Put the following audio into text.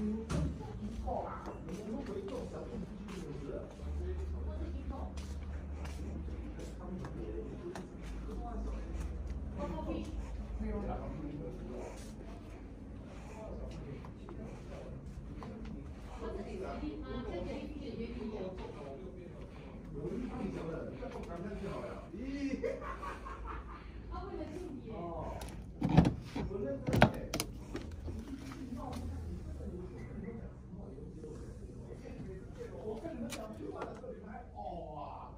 嗯。哦啊